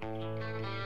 Música